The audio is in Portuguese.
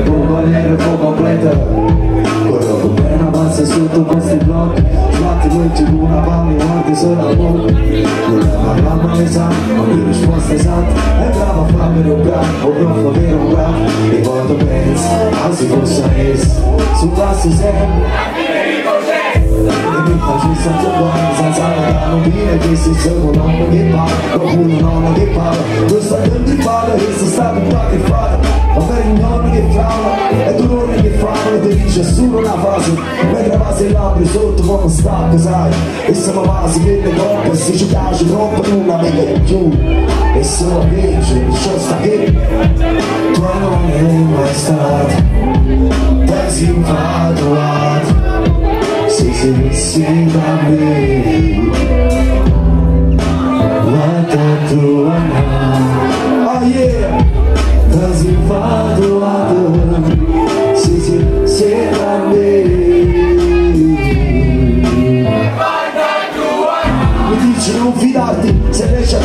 cavaliere fu completa. Quello con me una passa sotto questi blocchi Fatti leggi con una palla in avanti solo a bocca Voleva la malesa, ma mi risposta esatta E brava a farmi un gatto, o prof avere un gatto E quando pensi, anzi forse esso Su passo sempre e mi faccio sempre buono senza la non dire che si sono non che parla qualcuno non che parla questo è dentro il ballo che dice solo una frase mentre base i labbri sotto come stacca sai e siamo basi che le coppe se ci piace troppo non la vedi più e sono peggio ciò sta che tu non è mai stato desinfatuato se se vicino a me mi non fidarti se riesci a